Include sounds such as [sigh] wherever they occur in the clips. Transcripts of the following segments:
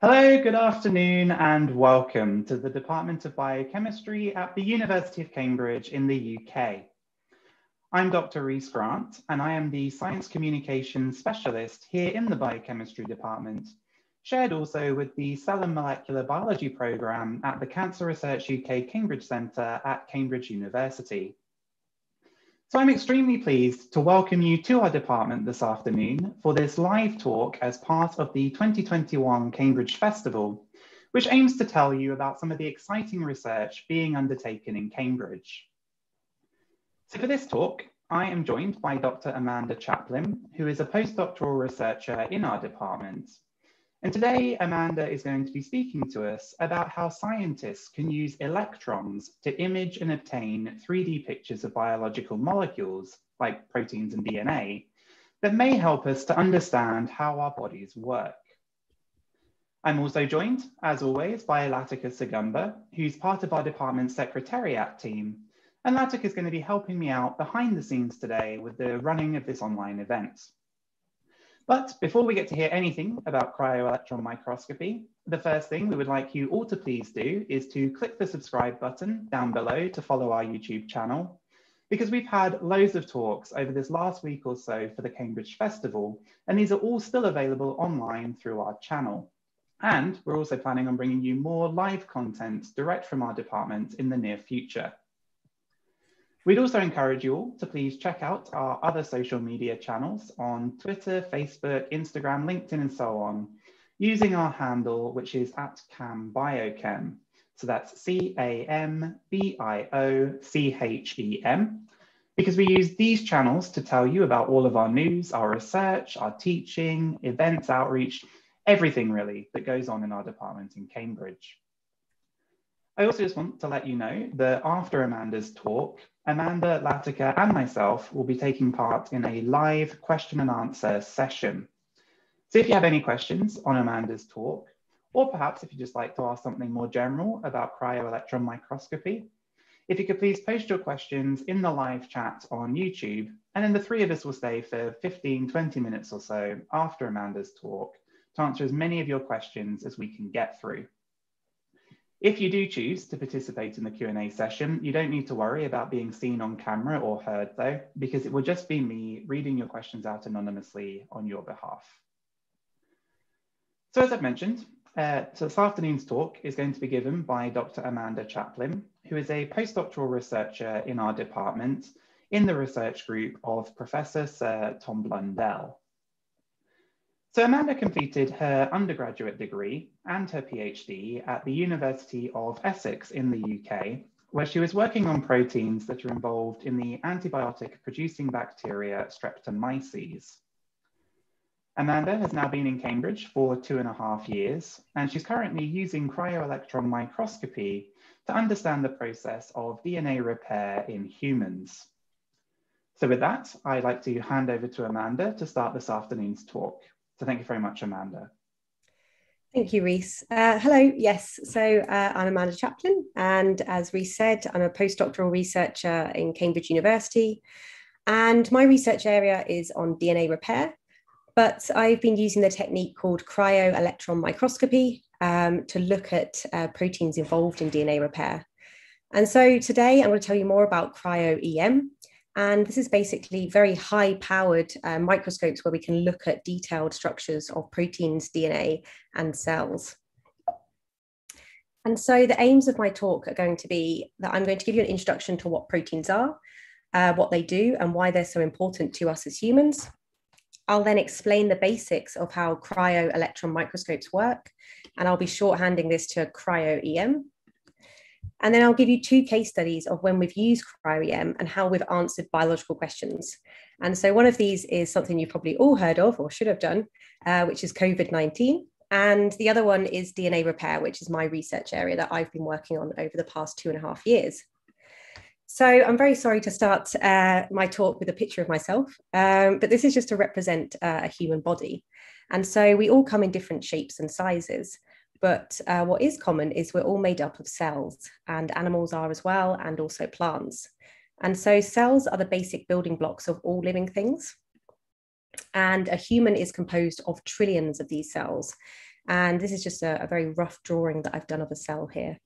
Hello, good afternoon, and welcome to the Department of Biochemistry at the University of Cambridge in the UK. I'm Dr. Rhys Grant, and I am the Science Communications Specialist here in the Biochemistry Department, shared also with the Cell and Molecular Biology Programme at the Cancer Research UK Cambridge Centre at Cambridge University. So I'm extremely pleased to welcome you to our department this afternoon for this live talk as part of the 2021 Cambridge Festival, which aims to tell you about some of the exciting research being undertaken in Cambridge. So for this talk, I am joined by Dr. Amanda Chaplin, who is a postdoctoral researcher in our department. And today, Amanda is going to be speaking to us about how scientists can use electrons to image and obtain 3D pictures of biological molecules, like proteins and DNA, that may help us to understand how our bodies work. I'm also joined, as always, by Latika Sagumba, who's part of our department's secretariat team. And Latika is going to be helping me out behind the scenes today with the running of this online event. But before we get to hear anything about cryo-electron microscopy, the first thing we would like you all to please do is to click the subscribe button down below to follow our YouTube channel, because we've had loads of talks over this last week or so for the Cambridge Festival, and these are all still available online through our channel. And we're also planning on bringing you more live content direct from our department in the near future. We'd also encourage you all to please check out our other social media channels on Twitter, Facebook, Instagram, LinkedIn, and so on, using our handle, which is at CamBiochem. So that's C-A-M-B-I-O-C-H-E-M, because we use these channels to tell you about all of our news, our research, our teaching, events, outreach, everything really that goes on in our department in Cambridge. I also just want to let you know that after Amanda's talk, Amanda, Latika, and myself will be taking part in a live question and answer session. So if you have any questions on Amanda's talk, or perhaps if you'd just like to ask something more general about cryo-electron microscopy, if you could please post your questions in the live chat on YouTube, and then the three of us will stay for 15, 20 minutes or so after Amanda's talk to answer as many of your questions as we can get through. If you do choose to participate in the Q&A session, you don't need to worry about being seen on camera or heard though, because it will just be me reading your questions out anonymously on your behalf. So as I've mentioned, uh, so this afternoon's talk is going to be given by Dr. Amanda Chaplin, who is a postdoctoral researcher in our department in the research group of Professor Sir Tom Blundell. So Amanda completed her undergraduate degree and her PhD at the University of Essex in the UK, where she was working on proteins that are involved in the antibiotic producing bacteria Streptomyces. Amanda has now been in Cambridge for two and a half years, and she's currently using cryo-electron microscopy to understand the process of DNA repair in humans. So with that, I'd like to hand over to Amanda to start this afternoon's talk. So thank you very much, Amanda. Thank you, Rhys. Uh, hello, yes, so uh, I'm Amanda Chaplin, and as Rhys said, I'm a postdoctoral researcher in Cambridge University, and my research area is on DNA repair, but I've been using the technique called cryo-electron microscopy um, to look at uh, proteins involved in DNA repair. And so today I'm going to tell you more about cryo-EM, and this is basically very high powered uh, microscopes where we can look at detailed structures of proteins, DNA, and cells. And so the aims of my talk are going to be that I'm going to give you an introduction to what proteins are, uh, what they do, and why they're so important to us as humans. I'll then explain the basics of how cryo-electron microscopes work, and I'll be shorthanding this to cryo-EM, and then I'll give you two case studies of when we've used cryo-EM and how we've answered biological questions. And so one of these is something you've probably all heard of or should have done, uh, which is COVID-19. And the other one is DNA repair, which is my research area that I've been working on over the past two and a half years. So I'm very sorry to start uh, my talk with a picture of myself, um, but this is just to represent uh, a human body. And so we all come in different shapes and sizes. But uh, what is common is we're all made up of cells, and animals are as well, and also plants. And so cells are the basic building blocks of all living things. And a human is composed of trillions of these cells. And this is just a, a very rough drawing that I've done of a cell here.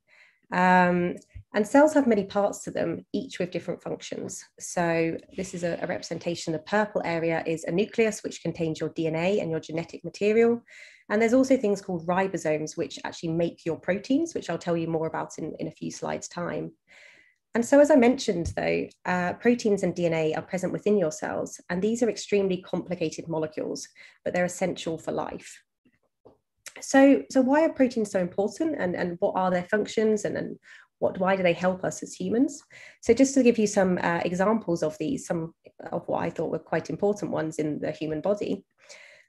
Um, and cells have many parts to them, each with different functions. So this is a, a, representation. The purple area is a nucleus, which contains your DNA and your genetic material. And there's also things called ribosomes, which actually make your proteins, which I'll tell you more about in, in a few slides' time. And so, as I mentioned, though, uh, proteins and DNA are present within your cells, and these are extremely complicated molecules, but they're essential for life. So, so why are proteins so important, and, and what are their functions, and, and what, why do they help us as humans? So, just to give you some uh, examples of these, some of what I thought were quite important ones in the human body.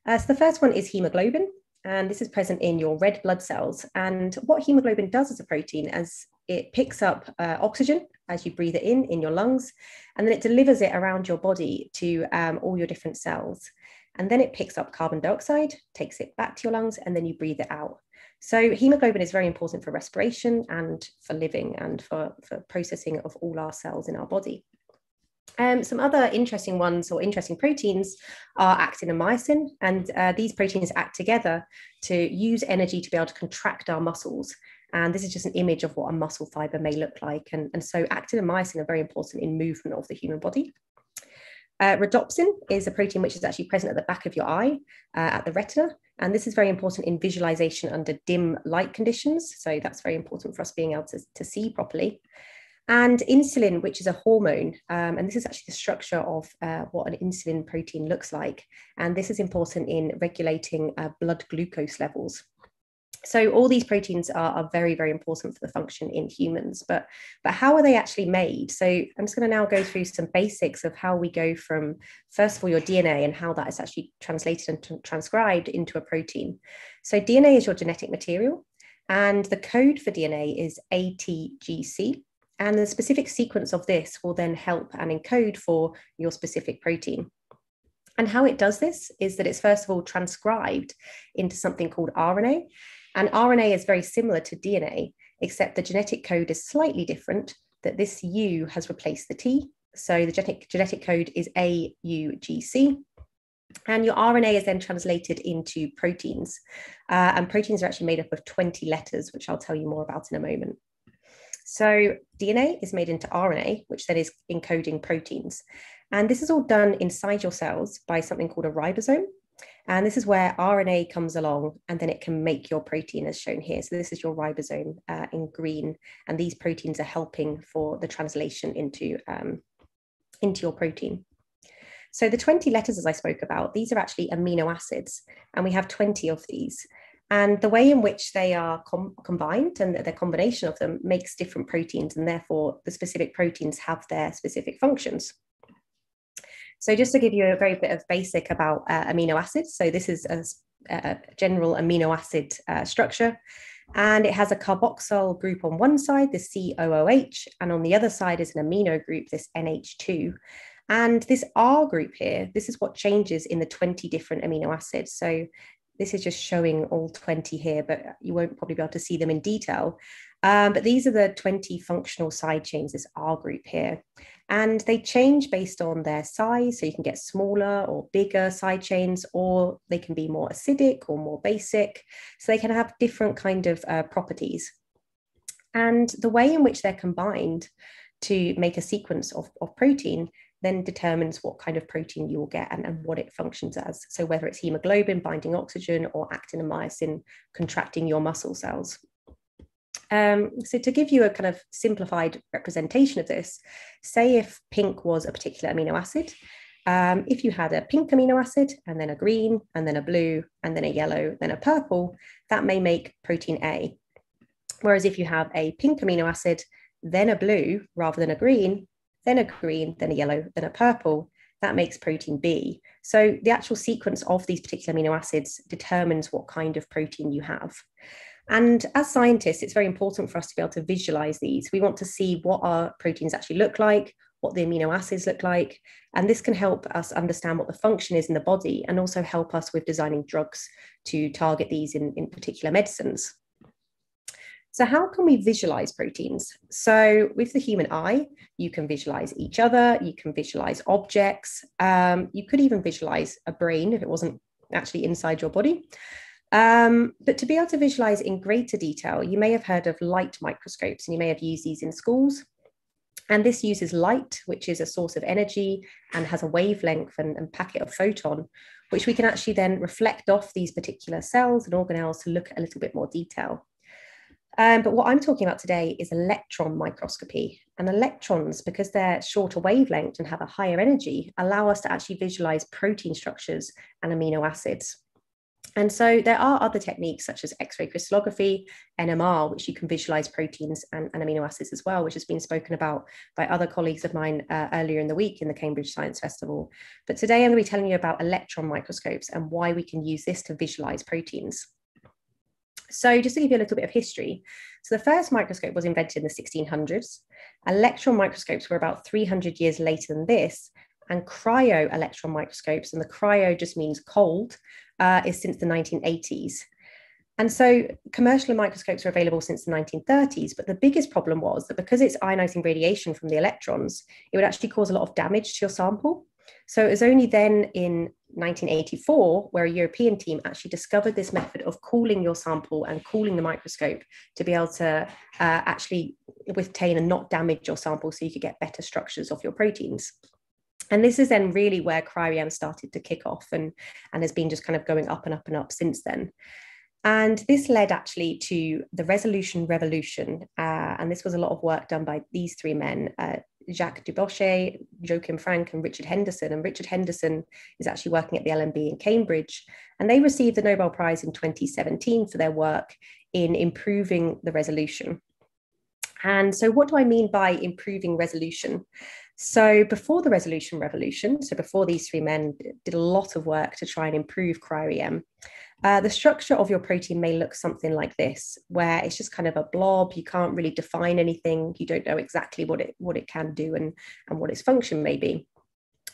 Uh, so, the first one is hemoglobin, and this is present in your red blood cells. And what hemoglobin does as a protein as it picks up uh, oxygen as you breathe it in in your lungs, and then it delivers it around your body to um, all your different cells. And then it picks up carbon dioxide, takes it back to your lungs, and then you breathe it out. So hemoglobin is very important for respiration and for living and for, for processing of all our cells in our body. Um, some other interesting ones or interesting proteins are actin and myosin, and uh, these proteins act together to use energy to be able to contract our muscles. And this is just an image of what a muscle fiber may look like. And, and so actin and myosin are very important in movement of the human body. Uh, rhodopsin is a protein which is actually present at the back of your eye, uh, at the retina, and this is very important in visualization under dim light conditions. So that's very important for us being able to, to see properly and insulin, which is a hormone. Um, and this is actually the structure of uh, what an insulin protein looks like. And this is important in regulating uh, blood glucose levels. So all these proteins are, are, very, very important for the function in humans, but, but how are they actually made? So I'm just going to now go through some basics of how we go from, first of all, your DNA and how that is actually translated and t- transcribed into a protein. So DNA is your genetic material, and the code for DNA is ATGC. And the specific sequence of this will then help and encode for your specific protein. And how it does this is that it's first of all transcribed into something called RNA. And RNA is very similar to DNA, except the genetic code is slightly different, that this U has replaced the T. So the genetic, genetic code is AUGC. And your RNA is then translated into proteins. Uh, and proteins are actually made up of 20 letters, which I'll tell you more about in a moment. So DNA is made into RNA, which then is encoding proteins. And this is all done inside your cells by something called a ribosome. And this is where RNA comes along and then it can make your protein as shown here. So this is your ribosome uh, in green. And these proteins are helping for the translation into, um, into your protein. So the 20 letters, as I spoke about, these are actually amino acids. And we have 20 of these. And the way in which they are com- combined and the combination of them makes different proteins, and therefore the specific proteins have their specific functions. So, just to give you a very bit of basic about uh, amino acids, so this is a, a general amino acid uh, structure, and it has a carboxyl group on one side, the COOH, and on the other side is an amino group, this NH2. And this R group here, this is what changes in the 20 different amino acids. So this is just showing all 20 here, but you won't probably be able to see them in detail. Um, but these are the 20 functional side chains, this R group here. And they change based on their size. So you can get smaller or bigger side chains, or they can be more acidic or more basic. So they can have different kind of uh, properties. And the way in which they're combined to make a sequence of, of protein then determines what kind of protein you will get and, and what it functions as. So whether it's hemoglobin binding oxygen or actin and myosin contracting your muscle cells. Um, so to give you a kind of simplified representation of this, say if pink was a particular amino acid, um, if you had a pink amino acid and then a green and then a blue and then a yellow, then a purple, that may make protein A. Whereas if you have a pink amino acid, then a blue rather than a green, then a green, then a yellow, then a purple. That makes protein B. So the actual sequence of these particular amino acids determines what kind of protein you have. And as scientists, it's very important for us to be able to visualize these. We want to see what our proteins actually look like, what the amino acids look like. And this can help us understand what the function is in the body and also help us with designing drugs to target these in, in particular medicines. So, how can we visualize proteins? So, with the human eye, you can visualize each other, you can visualize objects, um, you could even visualize a brain if it wasn't actually inside your body. Um, but to be able to visualize in greater detail, you may have heard of light microscopes and you may have used these in schools. And this uses light, which is a source of energy and has a wavelength and, and packet of photon, which we can actually then reflect off these particular cells and organelles to look at a little bit more detail. Um, but what I'm talking about today is electron microscopy. And electrons, because they're shorter wavelength and have a higher energy, allow us to actually visualize protein structures and amino acids. And so there are other techniques such as X-ray crystallography, NMR, which you can visualize proteins and, and, amino acids as well, which has been spoken about by other colleagues of mine uh, earlier in the week in the Cambridge Science Festival. But today I'm going to be telling you about electron microscopes and why we can use this to visualize proteins. So just to give you a little bit of history, so the first microscope was invented in the 1600s. Electron microscopes were about 300 years later than this, and cryo electron microscopes, and the cryo just means cold, uh, is since the 1980s. And so commercial microscopes are available since the 1930s, but the biggest problem was that because it's ionizing radiation from the electrons, it would actually cause a lot of damage to your sample. So it was only then in 1984 where a European team actually discovered this method of cooling your sample and cooling the microscope to be able to uh, actually withtain and not damage your sample so you could get better structures of your proteins and this is then really where cryo-EM started to kick off and, and has been just kind of going up and up and up since then. And this led actually to the resolution revolution. Uh, and this was a lot of work done by these three men, uh, Jacques Dubochet, Joachim Frank, and Richard Henderson. And Richard Henderson is actually working at the LMB in Cambridge. And they received the Nobel Prize in 2017 for their work in improving the resolution. And so, what do I mean by improving resolution? So before the resolution revolution, so before these three men did a lot of work to try and improve cryo-EM, uh, the structure of your protein may look something like this, where it's just kind of a blob. You can't really define anything. You don't know exactly what it what it can do and, and what its function may be.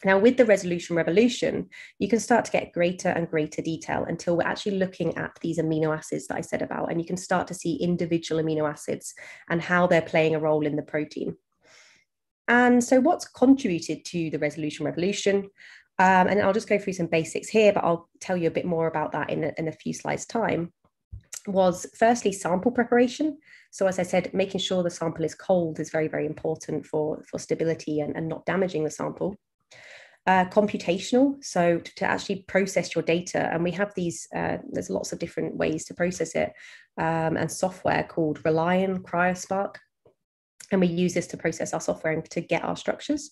Now, with the resolution revolution, you can start to get greater and greater detail until we're actually looking at these amino acids that I said about, and you can start to see individual amino acids and how they're playing a role in the protein. And so, what's contributed to the resolution revolution? Um, and I'll just go through some basics here, but I'll tell you a bit more about that in a, in a few slides' time. Was firstly sample preparation. So, as I said, making sure the sample is cold is very, very important for, for stability and, and not damaging the sample. Uh, computational, so to, to, actually process your data. And we have these, uh, there's lots of different ways to process it, um, and software called Relion, cryoSPARC, and we use this to process our software and to get our structures.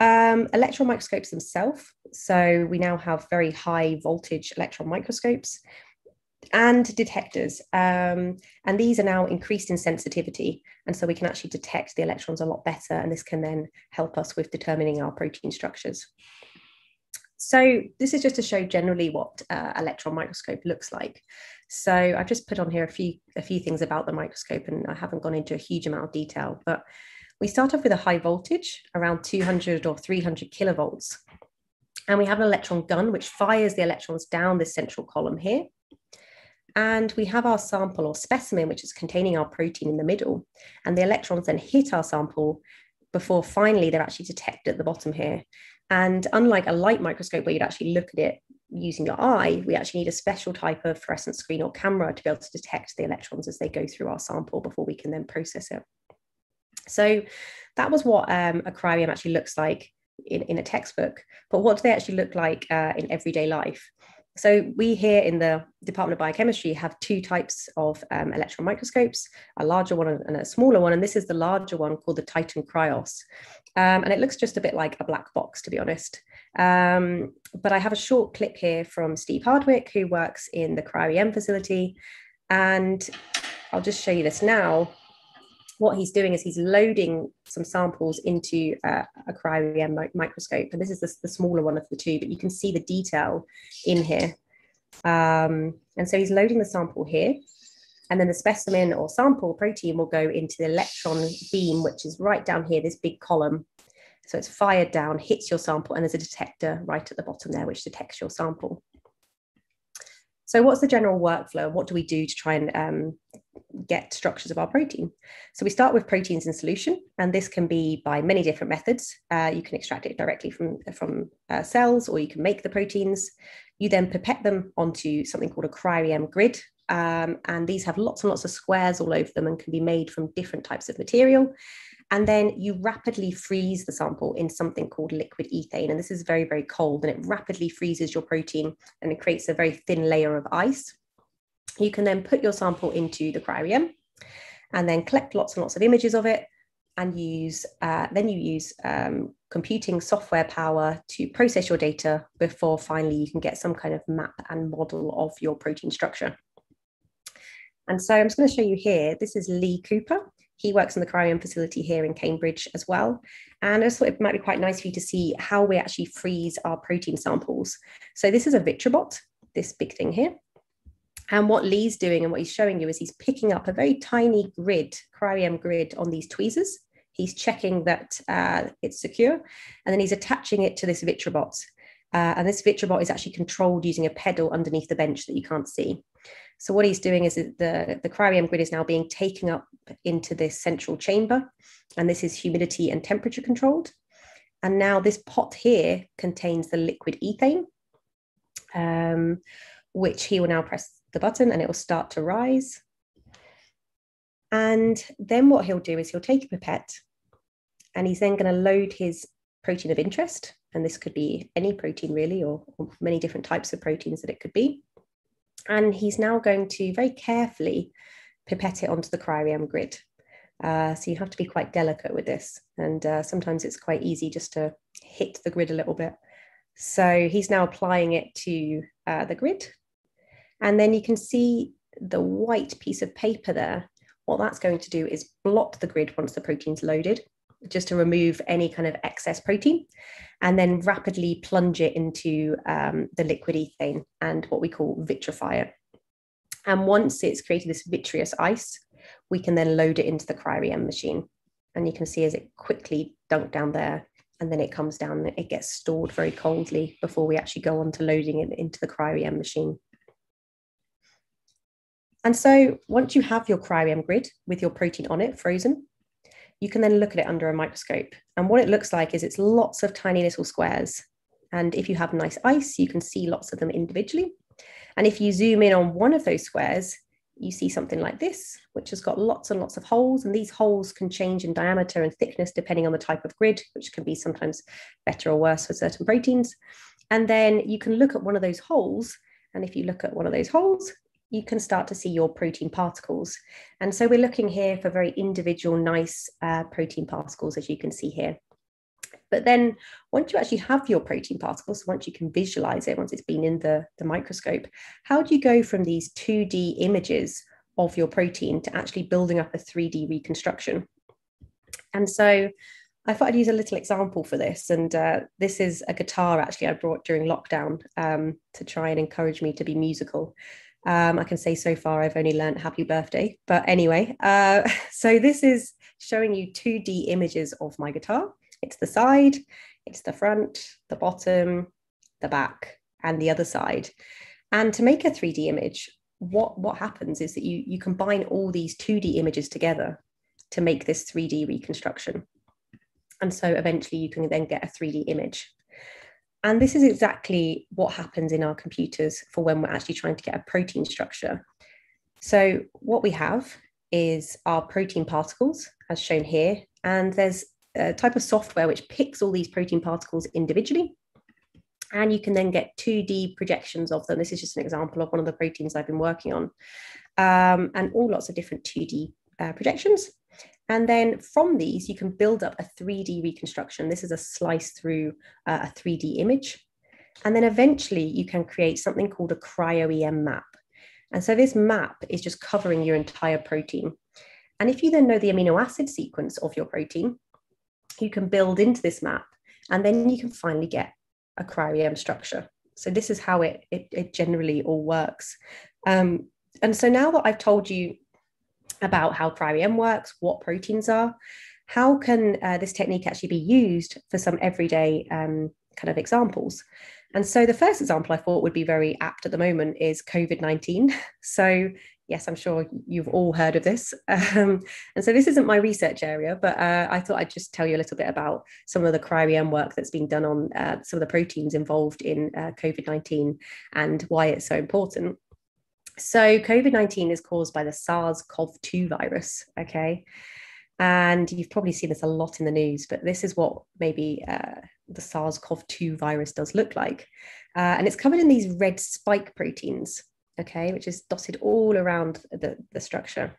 Um, electron microscopes themselves. So we now have very high voltage electron microscopes and detectors. Um, and these are now increased in sensitivity. And so we can actually detect the electrons a lot better. And this can then help us with determining our protein structures. So this is just to show generally what uh, electron microscope looks like. So I've just put on here a few a few things about the microscope, and I haven't gone into a huge amount of detail. But we start off with a high voltage, around 200 or 300 kilovolts, and we have an electron gun which fires the electrons down this central column here. And we have our sample or specimen, which is containing our protein in the middle. And the electrons then hit our sample before finally they're actually detected at the bottom here. And unlike a light microscope where you'd actually look at it using your eye, we actually need a special type of fluorescent screen or camera to be able to detect the electrons as they go through our sample before we can then process it. So that was what um, a cryo-EM actually looks like in, in a textbook. But what do they actually look like uh, in everyday life? So we here in the Department of Biochemistry have two types of um, electron microscopes, a larger one and a smaller one. And this is the larger one called the Titan Krios. Um, and it looks just a bit like a black box, to be honest. Um, but I have a short clip here from Steve Hardwick, who works in the cryo-EM facility. And I'll just show you this now what he's doing is he's loading some samples into uh, a cryo-EM microscope. And this is the, the, smaller one of the two, but you can see the detail in here. Um, and so he's loading the sample here. And then the specimen or sample protein will go into the electron beam, which is right down here, this big column. So it's fired down, hits your sample, and there's a detector right at the bottom there, which detects your sample. So what's the general workflow? What do we do to try and um, get structures of our protein. So we start with proteins in solution, and this can be by many different methods. Uh, you can extract it directly from, from uh, cells, or you can make the proteins. You then pipette them onto something called a cryo-EM grid, um, and these have lots and lots of squares all over them and can be made from different types of material. And then you rapidly freeze the sample in something called liquid ethane. And this is very, very cold and it rapidly freezes your protein and it creates a very thin layer of ice. You can then put your sample into the cryo and then collect lots and lots of images of it and use uh, then you use um, computing software power to process your data before finally you can get some kind of map and model of your protein structure. And so I'm just going to show you here. This is Lee Cooper. He works in the cryo facility here in Cambridge as well. And I just thought it might be quite nice for you to see how we actually freeze our protein samples. So this is a Vitrobot, this big thing here. And what Lee's doing and what he's showing you is he's picking up a very tiny grid, cryo grid on these tweezers. He's checking that uh, it's secure, and then he's attaching it to this Vitrobot. Uh, and this Vitrobot is actually controlled using a pedal underneath the bench that you can't see. So what he's doing is the, the cryo grid is now being taken up into this central chamber, and this is humidity and temperature controlled. And now this pot here contains the liquid ethane, um, which he will now press the button and it will start to rise. And then what he'll do is he'll take a pipette and he's then going to load his protein of interest. And this could be any protein really, or, or many different types of proteins that it could be. And he's now going to very carefully pipette it onto the cryo grid. Uh, so you have to be quite delicate with this. And uh, sometimes it's quite easy just to hit the grid a little bit. So he's now applying it to uh, the grid. And then you can see the white piece of paper there. What that's going to do is block the grid once the protein's loaded just to remove any kind of excess protein, and then rapidly plunge it into um, the liquid ethane and what we call vitrify it. And once it's created this vitreous ice, we can then load it into the cryo machine. And you can see as it quickly dunked down there, and then it comes down, it gets stored very coldly before we actually go on to loading it into the cryo machine. And so once you have your cryo grid with your protein on it frozen, you can then look at it under a microscope. And what it looks like is it's lots of tiny little squares. And if you have nice ice, you can see lots of them individually. And if you zoom in on one of those squares, you see something like this, which has got lots and lots of holes. And these holes can change in diameter and thickness depending on the type of grid, which can be sometimes better or worse for certain proteins. And then you can look at one of those holes. And if you look at one of those holes, you can start to see your protein particles. And so we're looking here for very individual, nice uh, protein particles, as you can see here. But then once you actually have your protein particles, once you can visualize it, once it's been in the, the microscope, how do you go from these 2D images of your protein to actually building up a 3D reconstruction? And so I thought I'd use a little example for this. And uh, this is a guitar actually I brought during lockdown um, to try and encourage me to be musical. Um, I can say so far I've only learned happy birthday. But anyway, uh, [laughs] so this is showing you 2D images of my guitar. It's the side, it's the front, the bottom, the back, and the other side. And to make a 3D image, what, what happens is that you, you combine all these 2D images together to make this 3D reconstruction. And so eventually you can then get a 3D image. And this is exactly what happens in our computers for when we're actually trying to get a protein structure. So what we have is our protein particles, as shown here, and there's a type of software which picks all these protein particles individually. And you can then get 2D projections of them. This is just an example of one of the proteins I've been working on, um, and all lots of different 2D uh, projections. And then from these, you can build up a 3D reconstruction. This is a slice through uh, a 3D image. And then eventually you can create something called a cryo-EM map. And so this map is just covering your entire protein. And if you then know the amino acid sequence of your protein, you can build into this map and then you can finally get a cryo-EM structure. So this is how it, it, it generally all works. Um, and so now that I've told you about how cryo-EM works, what proteins are. How can uh, this technique actually be used for some everyday um, kind of examples? And so the first example I thought would be very apt at the moment is COVID 19. [laughs] So Yes, I'm sure you've all heard of this. [laughs] Um, and so this isn't my research area, but uh, I thought I'd just tell you a little bit about some of the cryo-EM work that's been done on uh, some of the proteins involved in uh, COVID-19 and why it's so important. So COVID-19 is caused by the SARS-CoV-2 virus, okay? And you've probably seen this a lot in the news, but this is what maybe uh, the SARS CoV 2 virus does look like. Uh, and it's covered in these red spike proteins, okay, which is dotted all around the, the structure.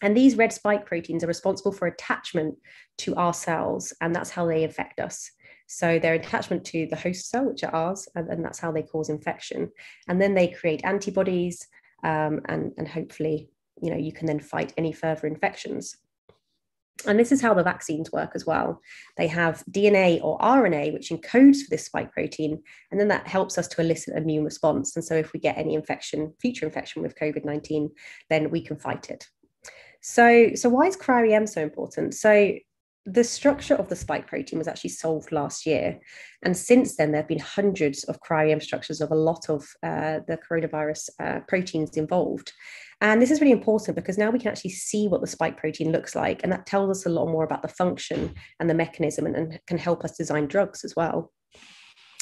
And these red spike proteins are responsible for attachment to our cells, and that's how they affect us. So their attachment to the host cell, which are ours, and, and that's how they cause infection. And then they create antibodies, um, and, and hopefully, you know, you can then fight any further infections. And this is how the vaccines work as well. They have DNA or RNA, which encodes for this spike protein, and then that helps us to elicit immune response. And so, if we get any infection, future infection with COVID 19, then we can fight it. So, so why is cryo-EM so important? So, the structure of the spike protein was actually solved last year. And since then, there have been hundreds of cryo-EM structures of a lot of uh, the coronavirus uh, proteins involved. And this is really important because now we can actually see what the spike protein looks like. And that tells us a lot more about the function and the mechanism and, and can help us design drugs as well.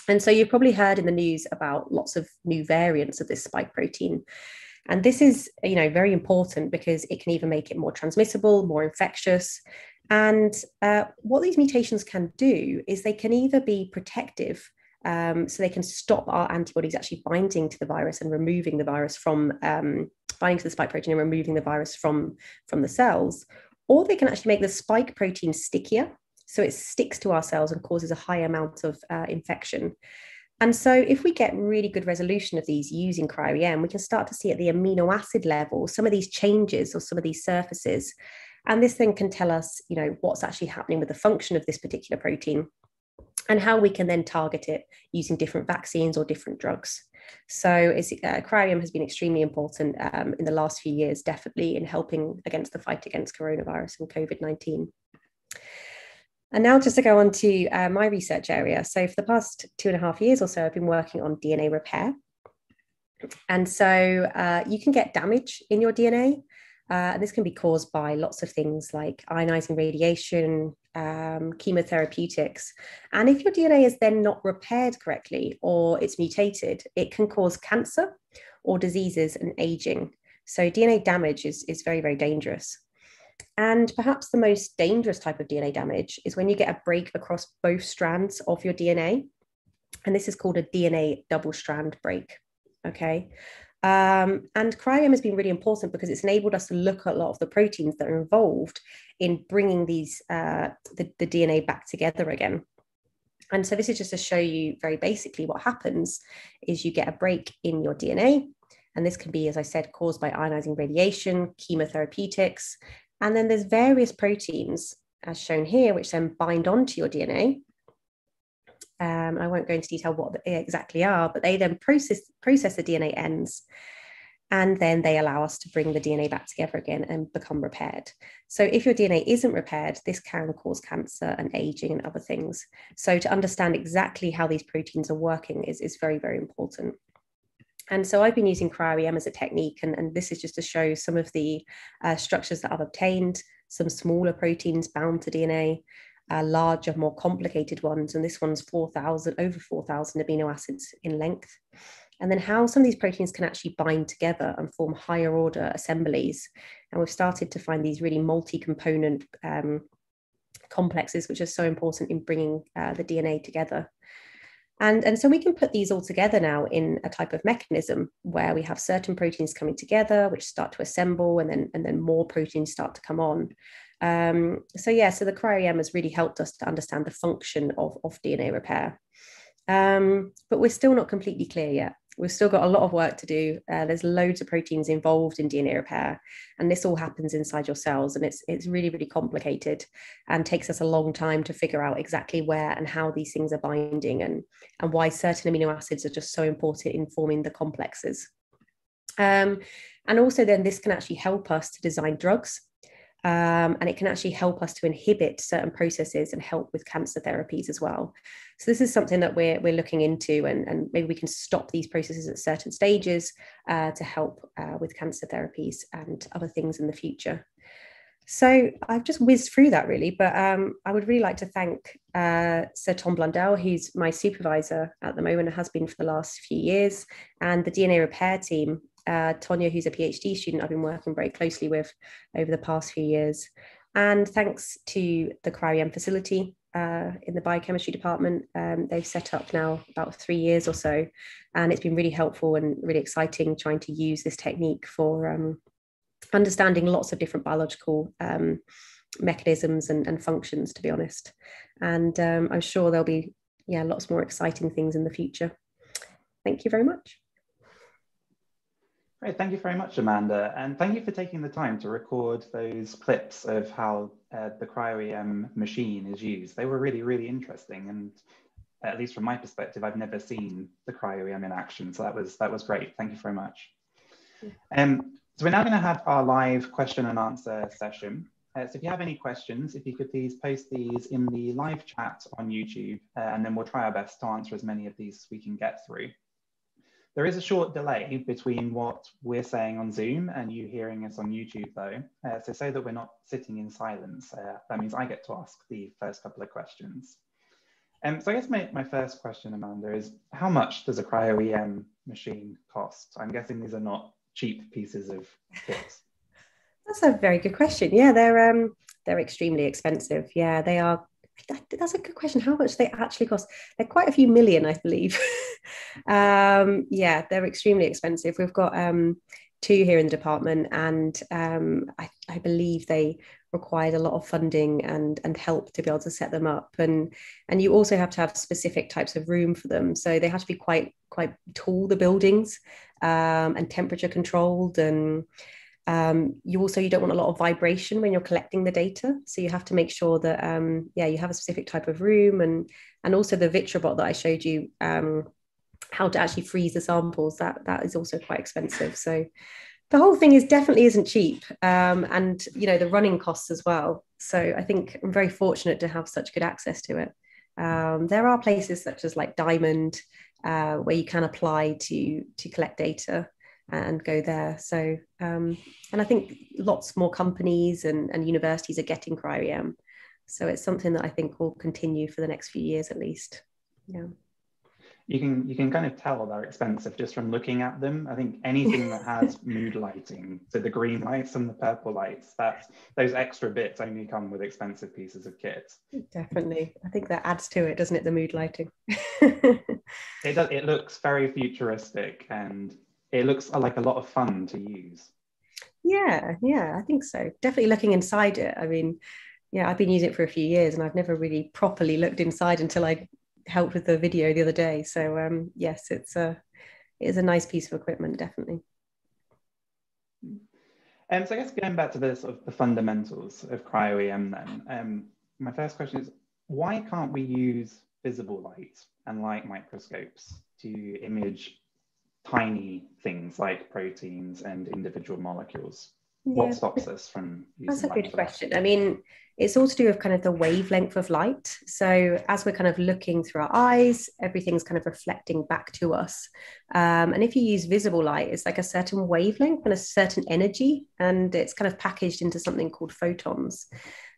And so you've probably heard in the news about lots of new variants of this spike protein. And this is, you know, very important because it can even make it more transmissible, more infectious. And uh, what these mutations can do is they can either be protective um, so they can stop our antibodies actually binding to the virus and removing the virus from um, binding to the spike protein and removing the virus from, from the cells, or they can actually make the spike protein stickier. So it sticks to our cells and causes a high amount of uh, infection. And so, if we get really good resolution of these using cryo-EM, we can start to see at the amino acid level some of these changes or some of these surfaces. And this then can tell us, you know, what's actually happening with the function of this particular protein and how we can then target it using different vaccines or different drugs. So uh, has been extremely important um, in the last few years, definitely in helping against the fight against coronavirus and COVID-19. And now just to go on to uh, my research area. So for the past two and a half years or so, I've been working on DNA repair. And so uh, you can get damage in your DNA. Uh, this can be caused by lots of things like ionizing radiation, um, chemotherapeutics. And if your DNA is then not repaired correctly or it's mutated, it can cause cancer or diseases and aging. So DNA damage is, is very, very dangerous. And perhaps the most dangerous type of DNA damage is when you get a break across both strands of your DNA. And this is called a DNA double strand break. Okay. Um, and cryo-EM has been really important because it's enabled us to look at a lot of the proteins that are involved in bringing these uh, the, the DNA back together again. And so this is just to show you very basically what happens is you get a break in your DNA. And this can be, as I said, caused by ionizing radiation, chemotherapeutics. And then there's various proteins, as shown here, which then bind onto your DNA um, I won't go into detail what they exactly are, but they then process process the DNA ends, and then they allow us to bring the DNA back together again and become repaired. So if your DNA isn't repaired, this can cause cancer and aging and other things. So to understand exactly how these proteins are working is, is very, very important. And so I've been using cryo-EM as a technique, and, and this is just to show some of the uh, structures that I've obtained, some smaller proteins bound to DNA, uh, larger, more complicated ones. And this one's 4,000, over 4,000 amino acids in length. And then how some of these proteins can actually bind together and form higher order assemblies. And we've started to find these really multi component um, complexes, which are so important in bringing uh, the DNA together. And, and so we can put these all together now in a type of mechanism where we have certain proteins coming together, which start to assemble, and then, and then more proteins start to come on. Um, so yeah, so the cryo-EM has really helped us to understand the function of, of DNA repair. Um, but we're still not completely clear yet. We've still got a lot of work to do. Uh, there's loads of proteins involved in DNA repair, and this all happens inside your cells, and it's it's really really complicated, and takes us a long time to figure out exactly where and how these things are binding, and and why certain amino acids are just so important in forming the complexes. Um, and also, then this can actually help us to design drugs Um, and it can actually help us to inhibit certain processes and help with cancer therapies as well. So this is something that we're, we're looking into and, and maybe we can stop these processes at certain stages uh, to help uh, with cancer therapies and other things in the future. So I've just whizzed through that really, but um, I would really like to thank uh, Sir Tom Blundell, who's my supervisor at the moment and has been for the last few years, and the DNA repair team, uh, Tonya, who's a PhD student I've been working very closely with over the past few years. And thanks to the Cryo-EM facility uh, in the biochemistry department. Um, they've set up now about three years or so, and it's been really helpful and really exciting trying to use this technique for um, understanding lots of different biological um, mechanisms and, and, functions, to be honest. And um, I'm sure there'll be, yeah, lots more exciting things in the future. Thank you very much. Great, thank you very much, Amanda. And thank you for taking the time to record those clips of how uh, the cryo-EM machine is used. They were really, really interesting. And at least from my perspective, I've never seen the cryo-EM in action. So that was, that was great. Thank you very much. Um, so we're now going to have our live question and answer session. Uh, so if you have any questions, if you could please post these in the live chat on YouTube, uh, and then we'll try our best to answer as many of these as we can get through. There is a short delay between what we're saying on Zoom and you hearing us on YouTube though. Uh, so say that we're not sitting in silence, uh, that means I get to ask the first couple of questions. Um, so I guess my, my first question, Amanda, is how much does a cryo-EM machine cost? I'm guessing these are not cheap pieces of kit? [laughs] That's a very good question. Yeah, they're um they're extremely expensive. Yeah, they are. That's a good question. How much they actually cost? They're quite a few million, I believe. [laughs] um, yeah, they're extremely expensive. We've got um, two here in the department, and um, I, I believe they required a lot of funding and and help to be able to set them up and and you also have to have specific types of room for them so they have to be quite quite tall the buildings um, and temperature controlled and um, you also you don't want a lot of vibration when you're collecting the data. So you have to make sure that um, yeah you have a specific type of room and and also the vitrobot that i showed you um, how to actually freeze the samples that that is also quite expensive. So the whole thing is definitely isn't cheap um, and you know the running costs as well. So i think i'm very fortunate to have such good access to it. Um, there are places such as like diamond uh, where you can apply to to collect data and go there so um, and i think lots more companies and, and universities are getting cryo so it's something that i think will continue for the next few years at least yeah you can you can kind of tell they're expensive just from looking at them. I think anything that [laughs] has mood lighting, so the green lights and the purple lights, that those extra bits only come with expensive pieces of kit. Definitely, I think that adds to it, doesn't it? The mood lighting. [laughs] it does. It looks very futuristic, and it looks like a lot of fun to use. Yeah, yeah, I think so. Definitely looking inside it. I mean, yeah, I've been using it for a few years, and I've never really properly looked inside until I helped with the video the other day. So um, yes, it's a it is a nice piece of equipment, definitely. Um, so I guess going back to the sort of the fundamentals of cryo-EM then, um, my first question is why can't we use visible light and light microscopes to image tiny things like proteins and individual molecules? Yeah. What stops us from That's a good question. I mean, it's all to do with kind of the wavelength of light. So as we're kind of looking through our eyes, everything's kind of reflecting back to us. Um, and if you use visible light, it's like a certain wavelength and a certain energy, and it's kind of packaged into something called photons.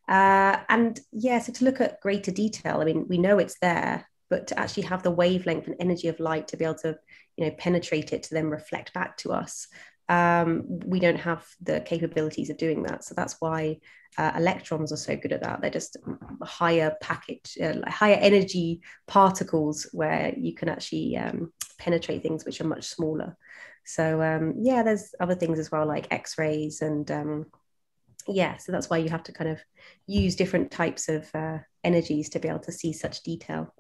Uh, and yeah, so to look at greater detail, I mean, we know it's there, but to actually have the wavelength and energy of light to be able to, you know, penetrate it to then reflect back to us, um, we don't have the capabilities of doing that. So that's why uh, electrons are so good at that. They're just higher package, uh, higher energy particles where you can actually um, penetrate things which are much smaller. So um, yeah, there's other things as well like X-rays and um, yeah, so that's why you have to kind of use different types of uh, energies to be able to see such detail.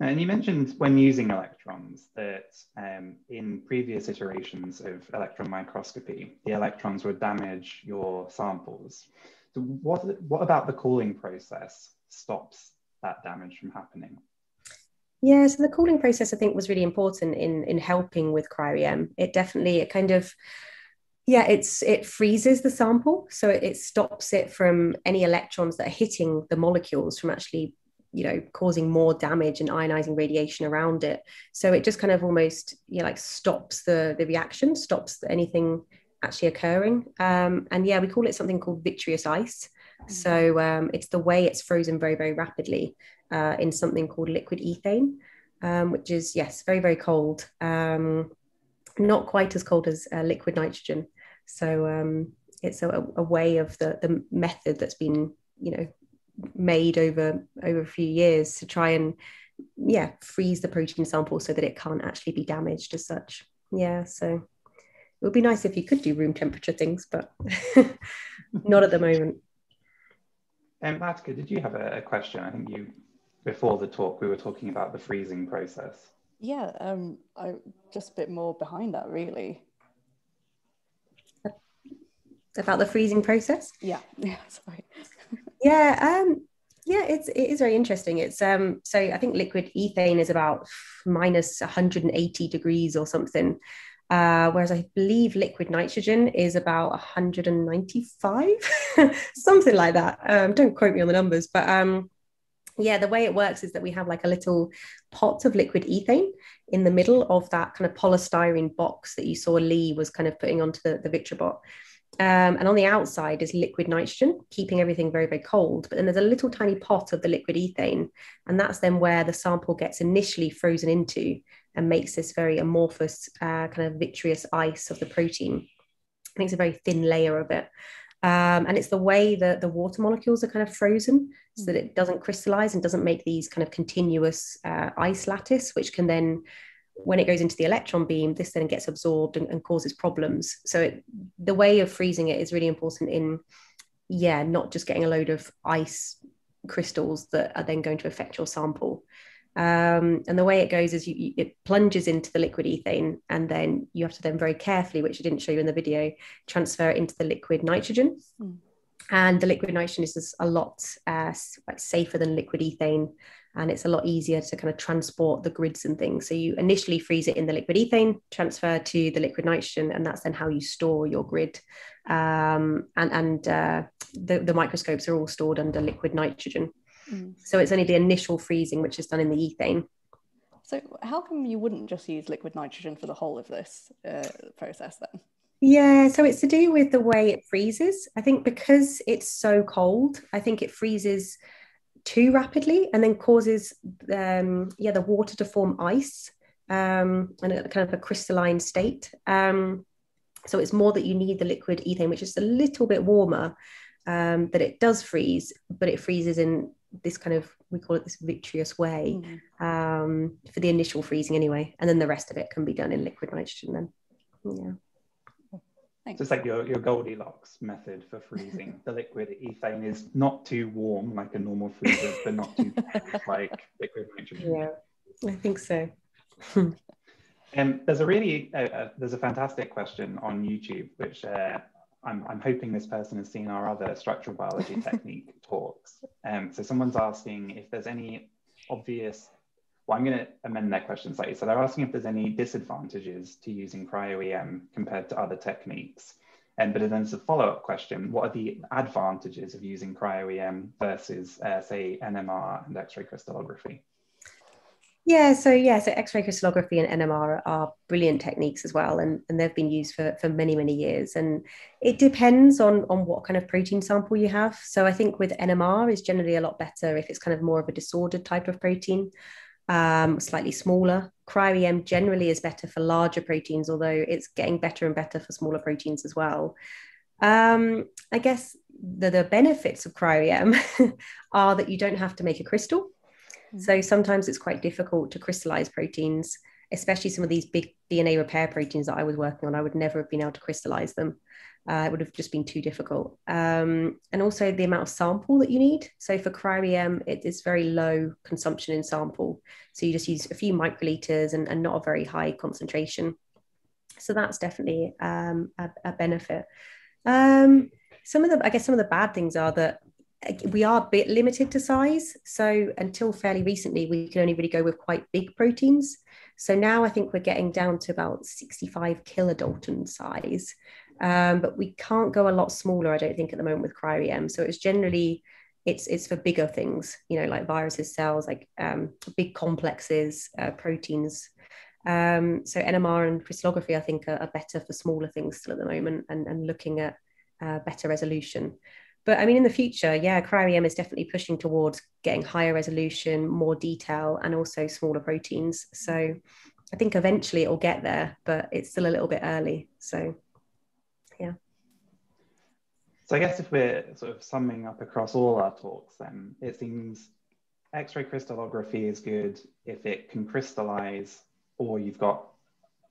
And you mentioned when using electrons that um, in previous iterations of electron microscopy, the electrons would damage your samples. So what, what about the cooling process stops that damage from happening? Yeah, so the cooling process I think was really important in in helping with cryo-EM. It definitely it kind of Yeah, it's it freezes the sample, so it, it stops it from any electrons that are hitting the molecules from actually you know causing more damage and ionizing radiation around it. So it just kind of almost you know like stops the the reaction stops anything actually occurring. Um, and yeah we call it something called vitreous ice. Mm. so um, it's the way it's frozen very very rapidly uh, in something called liquid ethane um, which is yes very very cold. Um, not quite as cold as uh, liquid nitrogen. So um, it's a, a way of the the method that's been you know made over over a few years to try and yeah freeze the protein sample so that it can't actually be damaged as such. Yeah so it would be nice if you could do room temperature things but [laughs] not at the moment. Um, Latika, did you have a, a, question? I think you before the talk we were talking about the freezing process. Yeah um i just a bit more behind that really. About the freezing process? Yeah [laughs] yeah sorry yeah, um, yeah, it's it is very interesting. It's um, so I think liquid ethane is about minus 180 degrees or something. Uh, whereas I believe liquid nitrogen is about 195, [laughs] something like that. Um, don't quote me on the numbers, but um, yeah, the way it works is that we have like a little pot of liquid ethane in the middle of that kind of polystyrene box that you saw Lee was kind of putting onto the, the Vitrobot. Um, and on the outside is liquid nitrogen, keeping everything very, very cold. But then there's a little tiny pot of the liquid ethane. And that's then where the sample gets initially frozen into and makes this very amorphous, uh, kind of vitreous ice of the protein. Makes a very thin layer of it. Um, and it's the way that the water molecules are kind of frozen so that it doesn't crystallize and doesn't make these kind of continuous uh, ice lattice, which can then when it goes into the electron beam, this then gets absorbed and, and causes problems. So it, the way of freezing it is really important in, yeah, not just getting a load of ice crystals that are then going to affect your sample. Um, and the way it goes is you, you, it plunges into the liquid ethane, and then you have to then very carefully, which I didn't show you in the video, transfer it into the liquid nitrogen. Mm. And the liquid nitrogen is a lot uh, safer than liquid ethane and it's a lot easier to kind of transport the grids and things. So you initially freeze it in the liquid ethane, transfer to the liquid nitrogen, and that's then how you store your grid. Um, and and uh, the, the microscopes are all stored under liquid nitrogen. Mm. So it's only the initial freezing which is done in the ethane. So how come you wouldn't just use liquid nitrogen for the whole of this uh, process then? Yeah, so it's to do with the way it freezes. I think because it's so cold, I think it freezes too rapidly and then causes um, yeah the water to form ice um, and a kind of a crystalline state. Um, so it's more that you need the liquid ethane, which is a little bit warmer, um, that it does freeze, but it freezes in this kind of we call it this vitreous way mm. um, for the initial freezing anyway, and then the rest of it can be done in liquid nitrogen. Then, yeah. Thanks. Just like your, your Goldilocks method for freezing. [laughs] the liquid ethane is not too warm like a normal freezer, but not too [laughs] like liquid nitrogen. Yeah, I think so. And [laughs] um, there's a really, uh, uh, there's a fantastic question on YouTube, which uh, I'm, I'm hoping this person has seen our other structural biology technique talks. Um, so someone's asking if there's any obvious well, I'm going to amend their question slightly. So they're asking if there's any disadvantages to using cryo-EM compared to other techniques. And but then there's a follow-up question: What are the advantages of using cryo-EM versus, uh, say, NMR and X-ray crystallography? Yeah, so yeah, so X-ray crystallography and NMR are brilliant techniques as well, and, and they've been used for, for many many years. And it depends on on what kind of protein sample you have. So I think with NMR is generally a lot better if it's kind of more of a disordered type of protein um, slightly smaller. Cryo-EM generally is better for larger proteins, although it's getting better and better for smaller proteins as well. Um, I guess the, the benefits of cryo-EM [laughs] are that you don't have to make a crystal. Mm-hmm. So sometimes it's quite difficult to crystallize proteins, especially some of these big DNA repair proteins that I was working on. I would never have been able to crystallize them uh, it would have just been too difficult. Um, and also the amount of sample that you need. So for cryo-EM, it is very low consumption in sample. So you just use a few microliters and, and not a very high concentration. So that's definitely um, a, a, benefit. Um, some of the, I guess, some of the bad things are that we are a bit limited to size. So until fairly recently, we could only really go with quite big proteins. So now I think we're getting down to about 65 kilodalton size. Um, but we can't go a lot smaller, I don't think, at the moment with cryo-EM. So it's generally it's it's for bigger things, you know, like viruses, cells, like um, big complexes, uh, proteins. Um, so NMR and crystallography, I think, are, are, better for smaller things still at the moment, and, and looking at uh, better resolution. But I mean, in the future, yeah, cryo-EM is definitely pushing towards getting higher resolution, more detail, and also smaller proteins. So I think eventually it will get there, but it's still a little bit early. So yeah. So I guess if we're sort of summing up across all our talks, then it seems X-ray crystallography is good if it can crystallize or you've got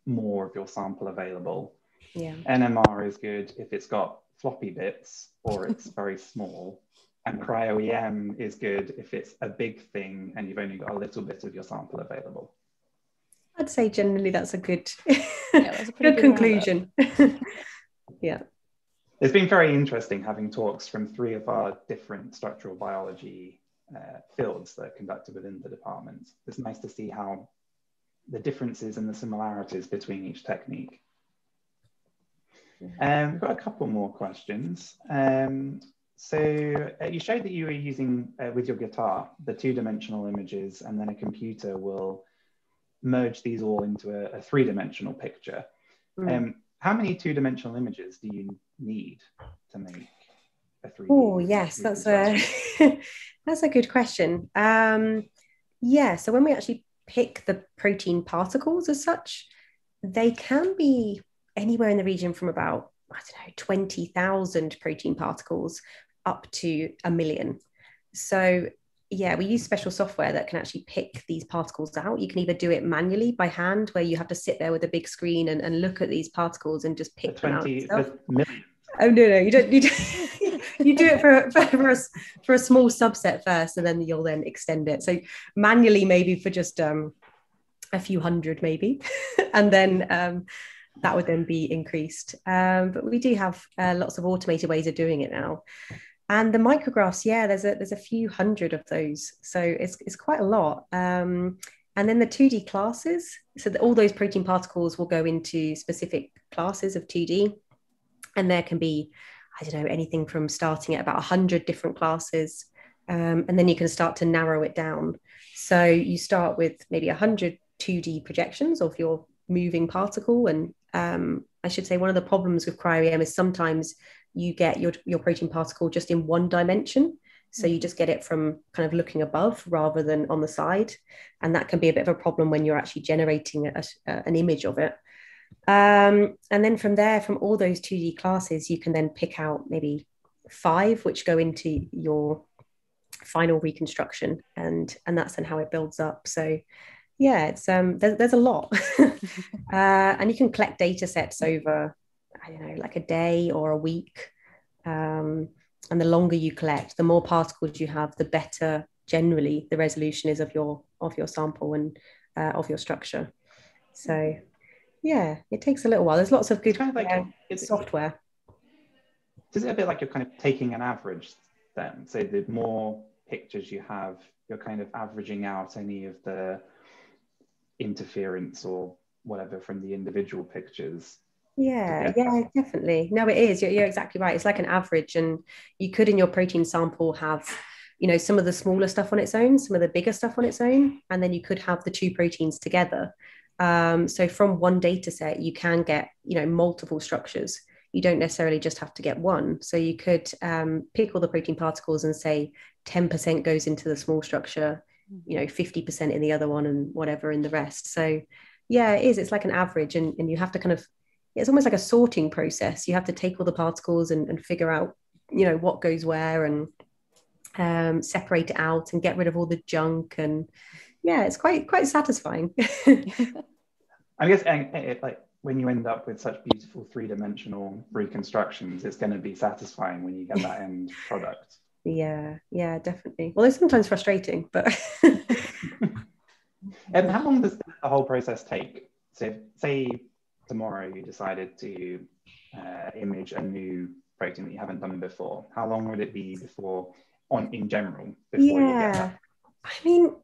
more of your sample available. Yeah. NMR is good if it's got floppy bits or it's [laughs] very small. And cryo-EM is good if it's a big thing and you've only got a little bit of your sample available. I'd say generally that's a good, yeah, that's a [laughs] good, good conclusion. [laughs] yeah. It's been very interesting having talks from three of our different structural biology uh, fields that are conducted within the department. It's nice to see how the differences and the similarities between each technique. Um, we've got a couple more questions. Um, so uh, you showed that you were using uh, with your guitar the two-dimensional images and then a computer will merge these all into a, a three-dimensional picture. Mm. Um, how many two-dimensional images do you need to make a 3D? Oh yes, that's a [laughs] that's a good question. Um, yeah, so when we actually pick the protein particles as such, they can be anywhere in the region from about, I don't know, 20,000 protein particles up to a million. So, yeah, we use special software that can actually pick these particles out. You can either do it manually by hand, where you have to sit there with a big screen and, and look at these particles and just pick the 20, them out. Million. Oh no, no, you don't. You, don't, [laughs] you do it for, for, for, a, for a small subset first, and then you'll then extend it. So manually, maybe for just um, a few hundred, maybe, [laughs] and then um, that would then be increased. Um, but we do have uh, lots of automated ways of doing it now. And the micrographs, yeah, there's a there's a few hundred of those, so it's it's quite a lot. Um, and then the 2D classes, so all those protein particles will go into specific classes of 2D, and there can be, I don't know, anything from starting at about 100 different classes, um, and then you can start to narrow it down. So you start with maybe 100 2D projections of your moving particle, and um, I should say one of the problems with cryo-EM is sometimes you get your, your protein particle just in one dimension. So you just get it from kind of looking above rather than on the side. And that can be a bit of a problem when you're actually generating a, a, an image of it. Um, and then from there, from all those 2D classes, you can then pick out maybe five, which go into your final reconstruction. And, and that's then how it builds up. So yeah, it's um, there's, there's a lot, [laughs] [laughs] uh, and you can collect data sets over, I don't know, like a day or a week. Um, and the longer you collect, the more particles you have, the better generally the resolution is of your of your sample and uh, of your structure. So, yeah, it takes a little while. There's lots of good kind of like, uh, software. Is it a bit like you're kind of taking an average then? So the more pictures you have, you're kind of averaging out any of the interference or whatever from the individual pictures yeah yeah. definitely. No it is. You're, you're exactly right. It's like an average and you could in your protein sample have you know some of the smaller stuff on its own some of the bigger stuff on its own and then you could have the two proteins together. Um, so from one data set you can get you know multiple structures. You don't necessarily just have to get one. So you could um, pick all the protein particles and say 10% goes into the small structure you know 50% in the other one and whatever in the rest. So yeah it is. It's like an average and, and you have to kind of it's almost like a sorting process. You have to take all the particles and, and figure out you know what goes where and um, separate it out and get rid of all the junk. And yeah it's quite quite satisfying. [laughs] I guess like when you end up with such beautiful three-dimensional reconstructions it's going to be satisfying when you get that end [laughs] product. Yeah yeah definitely. Well it's sometimes frustrating but [laughs] and how long does the whole process take? So say tomorrow you decided to uh, image a new protein that you haven't done before how long would it be before on in general before yeah. you get that? I mean,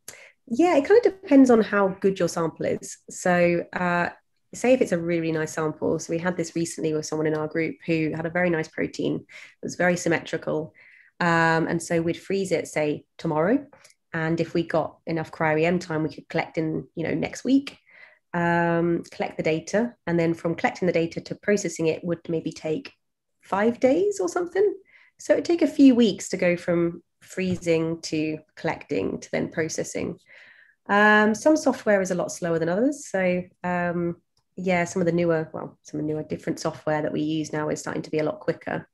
yeah, it kind of depends on how good your sample is. So, uh, say if it's a really nice sample. So, we had this recently with someone in our group who had a very nice protein, it was very symmetrical. Um, and so, we'd freeze it, say, tomorrow. And if we got enough cryo-EM time, we could collect in, you know, next week, um, collect the data. And then from collecting the data to processing it would maybe take five days or something. So it'd take a few weeks to go from freezing to collecting to then processing. Um, some software is a lot slower than others. So um, yeah, some of the newer, well, some of the newer different software that we use now is starting to be a lot quicker.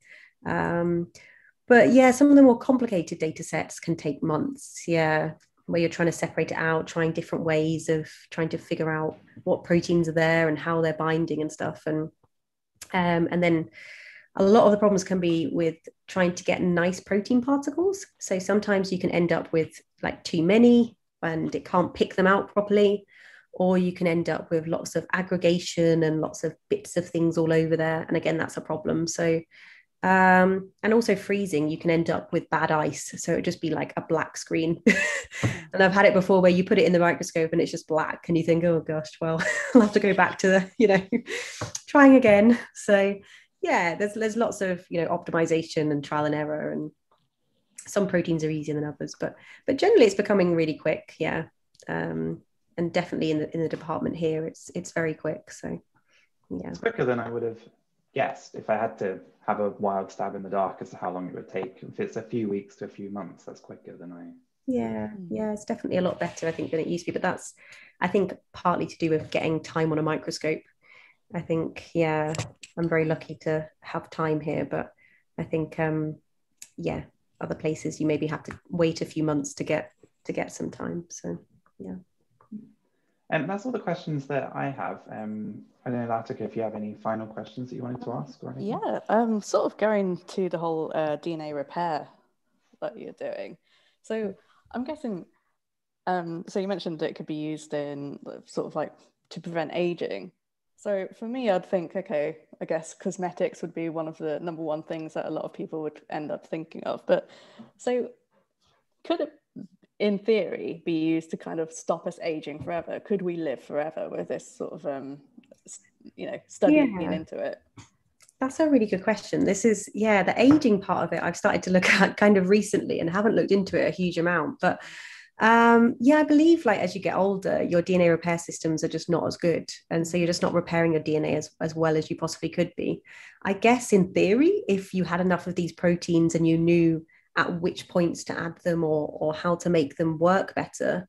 Um, but yeah, some of the more complicated data sets can take months. Yeah, where you're trying to separate it out, trying different ways of trying to figure out what proteins are there and how they're binding and stuff. And um, and then a lot of the problems can be with trying to get nice protein particles. So sometimes you can end up with like too many and it can't pick them out properly. Or you can end up with lots of aggregation and lots of bits of things all over there. And again, that's a problem. So, um, and also freezing, you can end up with bad ice. So it'd just be like a black screen. [laughs] and I've had it before where you put it in the microscope and it's just black and you think, oh gosh, well, [laughs] I'll have to go back to the, [laughs] you know, trying again. So yeah, there's there's lots of you know optimization and trial and error, and some proteins are easier than others, but but generally it's becoming really quick. Yeah, um, and definitely in the in the department here, it's it's very quick. So yeah, it's quicker than I would have guessed if I had to have a wild stab in the dark as to how long it would take. If it's a few weeks to a few months, that's quicker than I. Yeah, yeah, it's definitely a lot better, I think, than it used to be. But that's, I think, partly to do with getting time on a microscope. I think, yeah, I'm very lucky to have time here, but I think, um, yeah, other places you maybe have to wait a few months to get to get some time. So, yeah. And that's all the questions that I have. Um, I don't know, Latika, if you have any final questions that you wanted to ask or anything. Yeah, um, sort of going to the whole uh, DNA repair that you're doing. So I'm guessing, um, so you mentioned it could be used in sort of like to prevent aging. So for me, I'd think, okay, I guess cosmetics would be one of the number one things that a lot of people would end up thinking of. But so could it, in theory, be used to kind of stop us aging forever? Could we live forever with this sort of, um, you know, study yeah. into it? That's a really good question. This is, yeah, the aging part of it, I've started to look [laughs] at kind of recently and haven't looked into it a huge amount. But um, yeah, I believe like as you get older, your DNA repair systems are just not as good. And so you're just not repairing your DNA as, as well as you possibly could be. I guess in theory, if you had enough of these proteins and you knew at which points to add them or, or how to make them work better,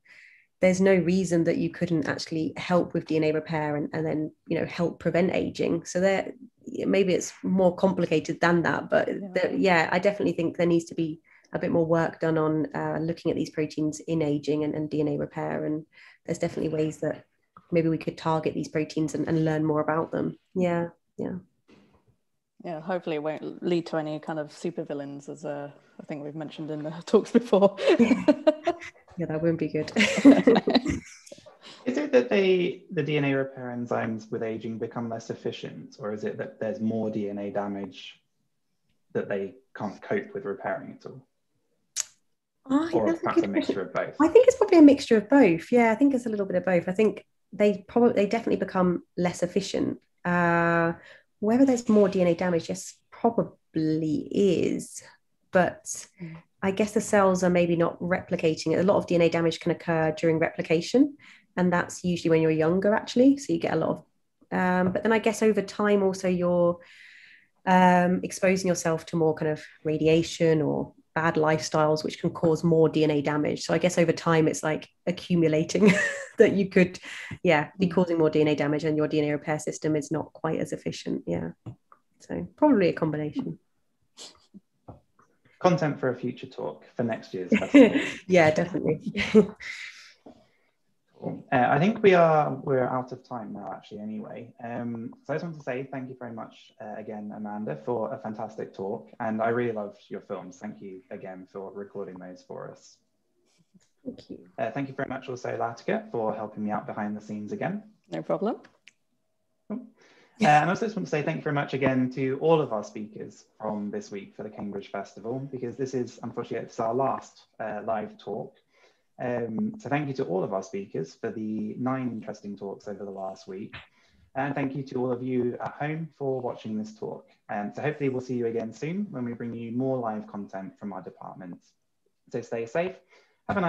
there's no reason that you couldn't actually help with DNA repair and, and then, you know, help prevent aging. So there, maybe it's more complicated than that, but yeah. The, yeah, I definitely think there needs to be a bit more work done on uh, looking at these proteins in aging and, and, DNA repair. And there's definitely ways that maybe we could target these proteins and, and learn more about them. Yeah, yeah. Yeah, hopefully it won't lead to any kind of supervillains, as uh, I think we've mentioned in the [laughs] talks before. [laughs] yeah, that wouldn't be good. [laughs] is it that they the DNA repair enzymes with aging become less efficient, or is it that there's more DNA damage that they can't cope with repairing at all? Oh, or perhaps a mixture of both. I think it's probably a mixture of both. Yeah, I think it's a little bit of both. I think they probably they definitely become less efficient. Uh, whether there's more DNA damage, yes, probably is, but mm. I guess the cells are maybe not replicating. A lot of DNA damage can occur during replication, and that's usually when you're younger, actually. So you get a lot of. Um, but then I guess over time, also you're um, exposing yourself to more kind of radiation or bad lifestyles which can cause more dna damage so i guess over time it's like accumulating [laughs] that you could yeah be mm. causing more dna damage and your dna repair system is not quite as efficient yeah so probably a combination content for a future talk for next year's [laughs] yeah definitely. [laughs] Uh, I think we are we're out of time now, actually. Anyway, um, so I just want to say thank you very much uh, again, Amanda, for a fantastic talk, and I really loved your films. Thank you again for recording those for us. Thank you. Uh, thank you very much, also Latika, for helping me out behind the scenes again. No problem. Cool. Uh, and I also just want to say thank you very much again to all of our speakers from this week for the Cambridge Festival, because this is unfortunately it's our last uh, live talk. Um, so thank you to all of our speakers for the nine interesting talks over the last week. And thank you to all of you at home for watching this talk. And so hopefully we'll see you again soon when we bring you more live content from our department. So stay safe. Have a nice